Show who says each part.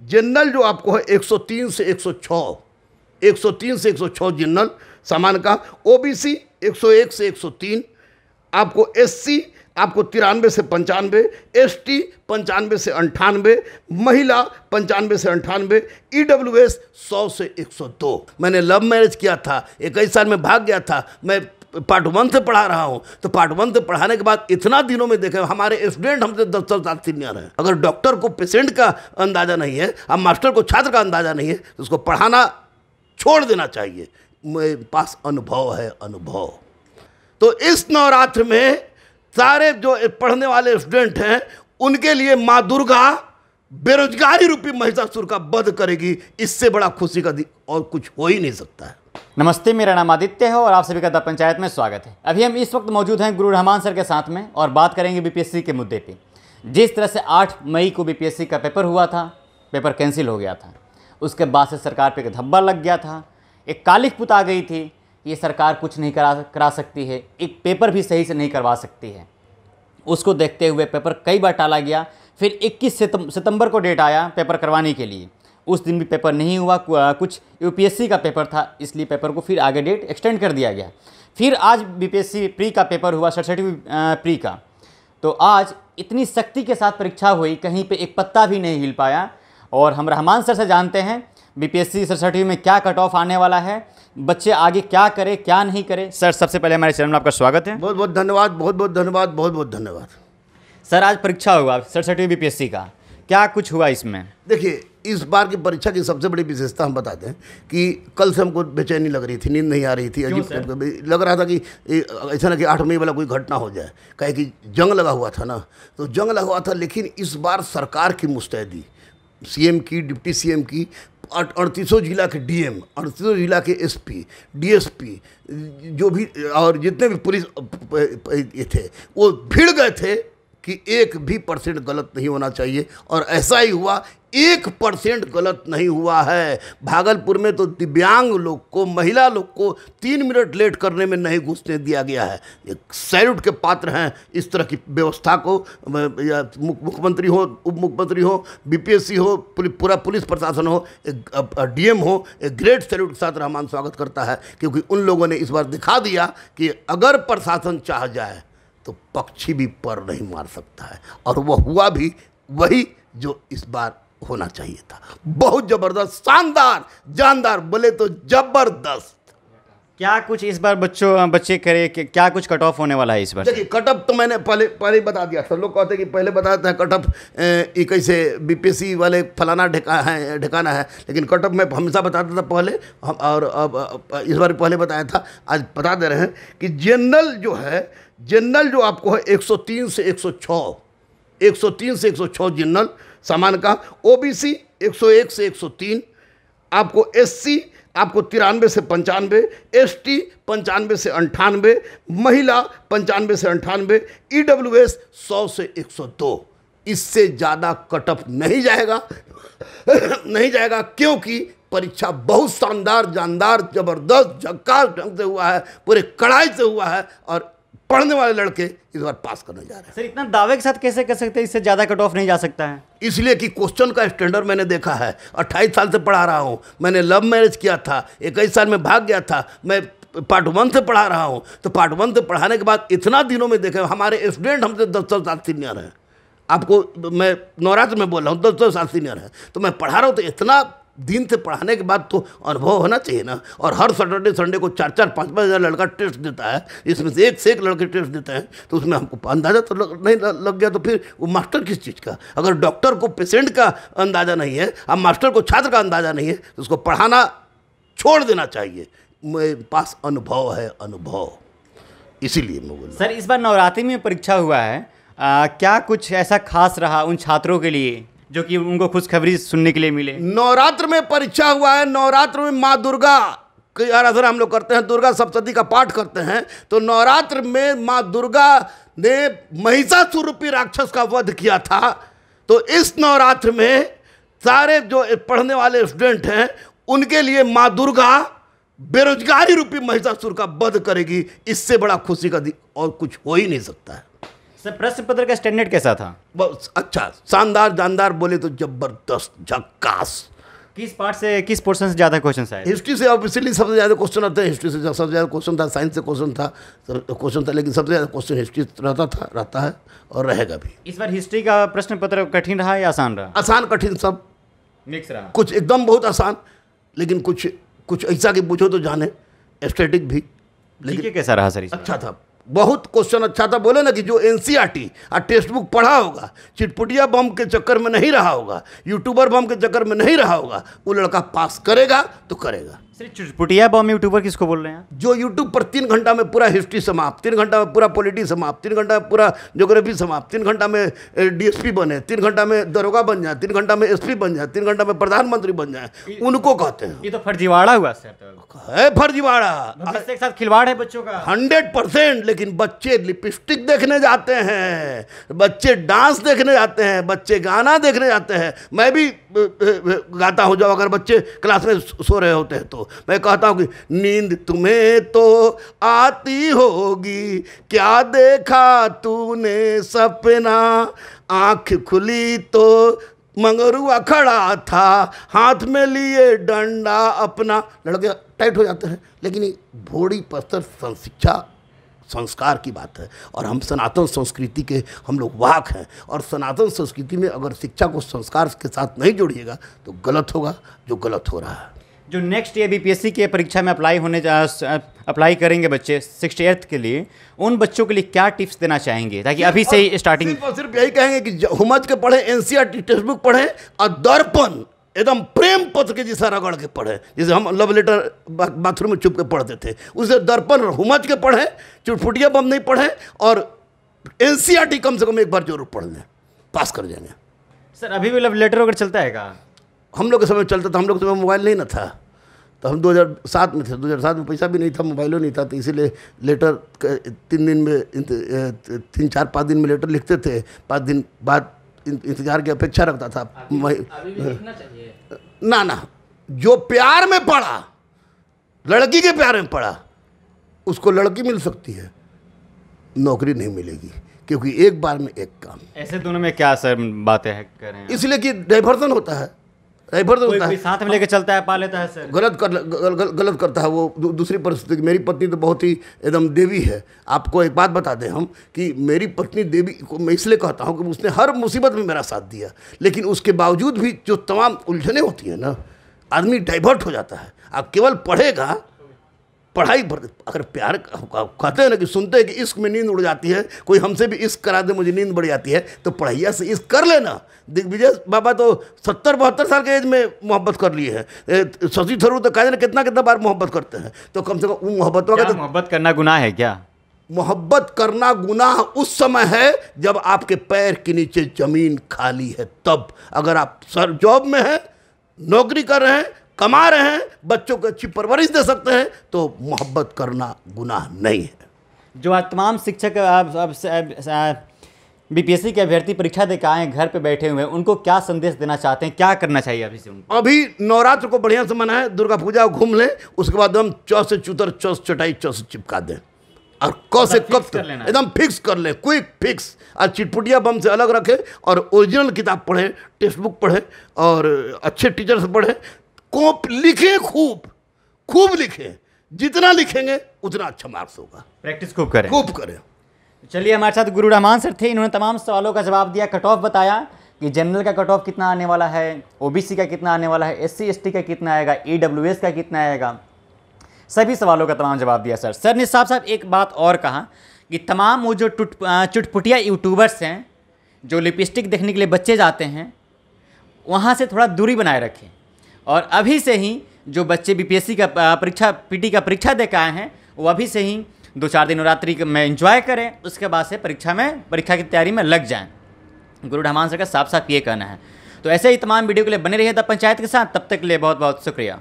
Speaker 1: General जो आपको है 103 से 106 103 से 106 जनरल सामान्य का। ओबीसी 101 से 103 आपको एससी आपको तिरानवे से पंचानवे एस टी पंचानवे से अंठानवे, महिला पंचानवे से अंठानवे ई डब्ल्यू एस सौ से एक सौ दो। मैंने लव मैरिज किया था इक्कीस साल में भाग गया था, मैं पार्ट वन से पढ़ा रहा हूँ तो पार्ट वन से पढ़ाने के बाद इतना दिनों में देखे, हमारे स्टूडेंट हमसे दस दस साल सीनियर हैं। अगर डॉक्टर को, पेशेंट का अंदाज़ा नहीं है, अब मास्टर को, छात्र का अंदाज़ा नहीं है तो उसको पढ़ाना छोड़ देना चाहिए। मेरे पास अनुभव है, अनुभव। तो इस नवरात्र में सारे जो पढ़ने वाले स्टूडेंट हैं, उनके लिए माँ दुर्गा बेरोजगारी रूपी महिषासुर का वध करेगी, इससे बड़ा खुशी का और कुछ हो ही नहीं सकता
Speaker 2: नमस्ते, मेरा नाम आदित्य है और आप सभी का द पंचायत में स्वागत है। अभी हम इस वक्त मौजूद हैं गुरु रहमान सर के साथ में और बात करेंगे बीपीएससी के मुद्दे पे। जिस तरह से 8 मई को बीपीएससी का पेपर हुआ था, पेपर कैंसिल हो गया था। उसके बाद से सरकार पे एक धब्बा लग गया था। एक कालिक पुत आ गई थी, ये सरकार कुछ नहीं करा करा सकती है। एक पेपर भी सही से नहीं करवा सकती है। उसको देखते हुए पेपर कई बार टाला गया। फिर 21 सितंबर को डेट आया पेपर करवाने के लिए। उस दिन भी पेपर नहीं हुआ कुछ यूपीएससी का पेपर था इसलिए पेपर को फिर आगे डेट एक्सटेंड कर दिया गया। फिर आज बीपीएससी प्री का पेपर हुआ सड़सठी प्री का। तो आज इतनी सख्ती के साथ परीक्षा हुई कहीं पे एक पत्ता भी नहीं हिल पाया। और हम रहमान सर से जानते हैं बीपीएससी सड़सठी में क्या कट ऑफ़ आने वाला है बच्चे आगे क्या करें क्या नहीं करें। सर सबसे पहले हमारे चैनल में आपका स्वागत है।
Speaker 1: बहुत बहुत धन्यवाद बहुत बहुत धन्यवाद बहुत बहुत धन्यवाद।
Speaker 2: सर आज परीक्षा हुआ सड़सठी बीपीएससी का। क्या कुछ हुआ इसमें?
Speaker 1: देखिए इस बार की परीक्षा की सबसे बड़ी विशेषता हम बताते हैं कि कल से हमको बेचैनी लग रही थी नींद नहीं आ रही थी अजीब लग रहा था कि ऐसा ना कि आठ मई वाला कोई घटना हो जाए कहे कि जंग लगा हुआ था ना। तो जंग लगा हुआ था लेकिन इस बार सरकार की मुस्तैदी सीएम की डिप्टी सीएम की अड़तीसों जिला के डीएम अड़तीसों जिला के एसपी डीएसपी जो भी और जितने भी पुलिस ये थे वो भिड़ गए थे। कि एक भी परसेंट गलत नहीं होना चाहिए। और ऐसा ही हुआ, एक परसेंट गलत नहीं हुआ है। भागलपुर में तो दिव्यांग लोग को, महिला लोग को तीन मिनट लेट करने में नहीं घुसने दिया गया है। एक सैल्यूट के पात्र हैं इस तरह की व्यवस्था को। मुख्यमंत्री हो, उप मुख्यमंत्री हो, बीपीएससी हो पूरा पुलिस प्रशासन हो, एक डीएम हो एक ग्रेट सैल्यूट के साथ रहमान स्वागत करता है। क्योंकि उन लोगों ने इस बार दिखा दिया कि अगर प्रशासन चाह जाए तो पक्षी भी पर नहीं मार सकता है। और वह हुआ भी वही जो इस बार होना चाहिए था। बहुत ज़बरदस्त शानदार जानदार बोले तो ज़बरदस्त।
Speaker 2: क्या कुछ इस बार बच्चों बच्चे करे कि क्या कुछ कट ऑफ़ होने वाला है इस बार?
Speaker 1: देखिए कट ऑफ़ तो मैंने पहले पहले ही बता दिया सब लोग कहते हैं कि पहले बताते हैं कट ऑफ़ कैसे बीपीएससी वाले फलाना ढका है ढकाना है। लेकिन कट ऑफ़ मैं हमेशा बताता था पहले हम और अब इस बार पहले बताया था। आज बता दे रहे हैं कि जनरल जो है जनरल जो आपको है 103 से 106 103 से 106 जनरल सामान्य का ओबीसी 101 से 103 आपको एससी आपको तिरानवे से पंचानवे। एस टी पंचानवे से अंठानवे। महिला पंचानवे से अंठानवे। ई डब्ल्यू एस सौ से 102 इससे ज़्यादा कटअप नहीं जाएगा। नहीं जाएगा क्योंकि परीक्षा बहुत शानदार, जानदार, ज़बरदस्त झक्कास ढंग से हुआ है, पूरे कड़ाई से हुआ है और पढ़ने वाले लड़के इस बार पास करने जा रहे हैं।
Speaker 2: सर इतना दावे के साथ कैसे कर सकते हैं? इससे ज़्यादा कट ऑफ़ नहीं जा सकता है।
Speaker 1: इसलिए कि क्वेश्चन का स्टैंडर्ड मैंने देखा है। अट्ठाईस साल से पढ़ा रहा हूँ। मैंने लव मैरिज किया था। इक्कीस साल में भाग गया था। मैं पार्ट वन से पढ़ा रहा हूँ। तो पार्ट वन से पढ़ाने के बाद इतना दिनों में देखे हमारे स्टूडेंट हमसे दस दस साल सीनियर हैं। आपको मैं नवरात्र में बोल रहा हूँ दस दस साल सीनियर है। तो मैं पढ़ा रहा हूँ तो इतना दिन से पढ़ाने के बाद तो अनुभव होना चाहिए ना। और हर सैटरडे संडे को चार चार पाँच पाँच हज़ार लड़का टेस्ट देता है। इसमें से एक से एक लड़के टेस्ट देते हैं तो उसमें हमको अंदाज़ा तो लग, नहीं लग गया तो फिर वो मास्टर किस चीज़ का? अगर डॉक्टर को पेशेंट का अंदाज़ा नहीं है अब मास्टर को छात्र का अंदाज़ा नहीं है तो उसको पढ़ाना छोड़ देना चाहिए। मेरे पास अनुभव है अनुभव। इसीलिए मैं बोल
Speaker 2: सर इस बार नवरात्रि में परीक्षा हुआ है। आ, क्या कुछ ऐसा खास रहा उन छात्रों के लिए? जो कि उनको खुशखबरी सुनने के लिए मिले।
Speaker 1: नवरात्र में परीक्षा हुआ है, नवरात्र में माँ दुर्गा की आराधना हम लोग करते हैं, दुर्गा सप्तती का पाठ करते हैं तो नवरात्र में माँ दुर्गा ने महिषासुर रूपी राक्षस का वध किया था। तो इस नवरात्र में सारे जो पढ़ने वाले स्टूडेंट हैं, उनके लिए माँ दुर्गा बेरोजगारी रूपी महिषासुर का वध करेगी, इससे बड़ा खुशी का और कुछ हो ही नहीं सकता है।
Speaker 2: सर प्रश्न पत्र का स्टैंडर्ड कैसा था?
Speaker 1: बहुत अच्छा शानदार जानदार बोले तो ज़बरदस्त झक्कास।
Speaker 2: किस पार्ट से किस पोर्शन से ज़्यादा क्वेश्चन आए?
Speaker 1: हिस्ट्री से ऑब्वियसली सबसे ज़्यादा क्वेश्चन आते हैं। हिस्ट्री से सबसे ज़्यादा क्वेश्चन था साइंस से क्वेश्चन था क्वेश्चन था लेकिन सबसे ज़्यादा क्वेश्चन हिस्ट्री रहता था रहता है और रहेगा भी।
Speaker 2: इस बार हिस्ट्री का प्रश्न पत्र कठिन रहा या आसान रहा?
Speaker 1: आसान कठिन सब।
Speaker 2: मिक्स रहा।
Speaker 1: कुछ एकदम बहुत आसान लेकिन कुछ कुछ ऐसा कि पूछो तो जाने। एस्थेटिक भी।
Speaker 2: लेकिन कैसा रहा सर
Speaker 1: अच्छा था। बहुत क्वेश्चन अच्छा था, बोले ना कि जो एन सी आर टी और टेक्स्ट बुक पढ़ा होगा, चिटपुटिया बम के चक्कर में नहीं रहा होगा यूट्यूबर बम के चक्कर में नहीं रहा होगा, वो लड़का पास करेगा तो करेगा।
Speaker 2: सर चुटपुटिया बम यूट्यूबर किसको बोल रहे हैं?
Speaker 1: जो यूट्यूब पर तीन घंटा में पूरा हिस्ट्री समाप्त तीन घंटा में पूरा पॉलिटी समाप्त तीन घंटा में पूरा ज्योग्राफी समाप्त तीन घंटा में डीएसपी बने तीन घंटा में दरोगा बन जाए तीन घंटा में एसपी बन जाए तीन घंटा में प्रधानमंत्री बन जाए उनको कहते हैं।
Speaker 2: ये तो फर्जीवाड़ा हुआ सर।
Speaker 1: है फर्जीवाड़ा।
Speaker 2: भविष्य के साथ खिलवाड़ है बच्चों का।
Speaker 1: हंड्रेड परसेंट लेकिन बच्चे लिपस्टिक देखने जाते हैं बच्चे डांस देखने जाते हैं बच्चे गाना देखने जाते हैं। मैं भी गाता हूँ जब अगर बच्चे क्लास में सो रहे होते हैं तो। मैं कहता हूँ कि नींद तुम्हें तो आती होगी। क्या देखा तूने सपना? आँख खुली तो मंगरुआ खड़ा था। हाथ में लिए डंडा अपना। लड़के, टाइट हो जाते हैं, लेकिन भोड़ी पस्तर शिक्षा संस्कार की बात है। और हम सनातन संस्कृति के, हम लोग वाक हैं। और सनातन संस्कृति में अगर शिक्षा को संस्कार के साथ नहीं जोड़िएगा तो गलत होगा जो गलत हो रहा है।
Speaker 2: जो नेक्स्ट ईयर बीपीएससी के परीक्षा में अप्लाई होने जा अप्लाई करेंगे बच्चे सिक्सटी एर्थ के लिए उन बच्चों के लिए क्या टिप्स देना चाहेंगे ताकि अभी से ही स्टार्टिंग
Speaker 1: सिर्फ़ सिर्फ़ यही कहेंगे कि हुमज के पढ़े एनसीईआरटी टेक्स्ट बुक पढ़े और दर्पण एकदम प्रेम पत्र के जैसा रगड़ के पढ़े जैसे हम लव लेटर बाथरूम में चुप के पढ़ते थे। उसे दर्पण हुमज के पढ़े चुटपुटिया बम नहीं पढ़े और एनसीईआरटी कम से कम एक बार ज़रूर पढ़ लें। पास कर जाएँगे।
Speaker 2: सर अभी भी लव लेटर वगैरह चलता है क्या
Speaker 1: हम लोग के समय चलता था हम लोग के समय मोबाइल नहीं ना था। तो हम 2007 में थे 2007 में पैसा भी नहीं था मोबाइलों नहीं था तो इसीलिए लेटर तीन दिन में तीन चार पाँच दिन में लेटर लिखते थे पाँच दिन बाद इंतज़ार की अपेक्षा रखता था। मैं- ना ना जो प्यार में पड़ा लड़की के प्यार में पड़ा उसको लड़की मिल सकती है नौकरी नहीं मिलेगी क्योंकि एक बार में एक काम।
Speaker 2: ऐसे दोनों में क्या सर बातें हैं
Speaker 1: इसलिए कि डाइवर्सन होता है। डाइवर्सन
Speaker 2: कोई
Speaker 1: है
Speaker 2: साथ में लेके चलता है पा लेता है सर।
Speaker 1: गलत कर गल, गल, गलत करता है वो। दू, दूसरी परिस्थिति मेरी पत्नी तो बहुत ही एकदम देवी है। आपको एक बात बता दें हम कि मेरी पत्नी देवी को मैं इसलिए कहता हूँ कि उसने हर मुसीबत में मेरा साथ दिया। लेकिन उसके बावजूद भी जो तमाम उलझने होती हैं ना आदमी डाइवर्ट हो जाता है। आप केवल पढ़ेगा पढ़ाई भर अगर प्यार कहते हैं ना कि सुनते हैं कि इश्क में नींद उड़ जाती है कोई हमसे भी इश्क करा दे मुझे नींद बढ़ जाती है तो पढ़ाइया से इश्क कर लेना। दिग्विजय बाबा तो सत्तर बहत्तर साल के एज में मोहब्बत कर लिए हैं। शशि थरूर तो कहते ना कितना कितना बार मोहब्बत करते हैं। तो कम से कम उन मोहब्बतों का तो
Speaker 2: मोहब्बत करना गुनाह है क्या?
Speaker 1: मोहब्बत करना गुनाह उस समय है जब आपके पैर के नीचे ज़मीन खाली है तब। अगर आप सर जॉब में हैं नौकरी कर रहे हैं कमा रहे हैं बच्चों को अच्छी परवरिश दे सकते हैं तो मोहब्बत करना गुनाह नहीं है।
Speaker 2: जो आज तमाम शिक्षक अब अब बीपीएससी के अभ्यर्थी परीक्षा दे के आए घर पे बैठे हुए हैं उनको क्या संदेश देना चाहते हैं क्या करना चाहिए अभी से उनको?
Speaker 1: अभी नवरात्र को बढ़िया से मनाएँ दुर्गा पूजा घूम लें उसके बाद हम चौ से चुतर चौ से चटाई चौ से चिपका दें। और क से कब
Speaker 2: लेना।
Speaker 1: एकदम फिक्स कर लें क्विक फिक्स और चिटपुटिया बम से अलग रखें और ओरिजिनल किताब पढ़ें टेक्स्ट बुक पढ़ें और अच्छे टीचर से पढ़ें कॉप लिखें खूब। खूब लिखें। जितना लिखेंगे उतना अच्छा मार्क्स होगा।
Speaker 2: प्रैक्टिस खूब करें।
Speaker 1: खूब करें।
Speaker 2: चलिए हमारे साथ गुरु रहमान सर थे। इन्होंने तमाम सवालों का जवाब दिया कट ऑफ़ बताया कि जनरल का कट ऑफ़ कितना आने वाला है ओबीसी का कितना आने वाला है एस सी का कितना आएगा ईडब्ल्यूएस का कितना आएगा? सभी सवालों का तमाम जवाब दिया सर सर ने साहब साहब एक बात और कहा कि तमाम वो जो टुट चुटपुटिया यूट्यूबर्स हैं जो लिपस्टिक देखने के लिए बच्चे जाते हैं वहाँ से थोड़ा दूरी बनाए रखें। और अभी से ही जो बच्चे बीपीएससी का परीक्षा पीटी का परीक्षा दे आए हैं, वो अभी से ही दो चार दिन नवरात्रि में एंजॉय करें, उसके बाद से परीक्षा में, परीक्षा की तैयारी में लग जाएँ। गुरु ढमान सर का साफ़ साफ़ ये कहना है। तो ऐसे ही तमाम वीडियो के लिए बने रहिए द पंचायत के साथ, तब तक के लिए बहुत बहुत शुक्रिया।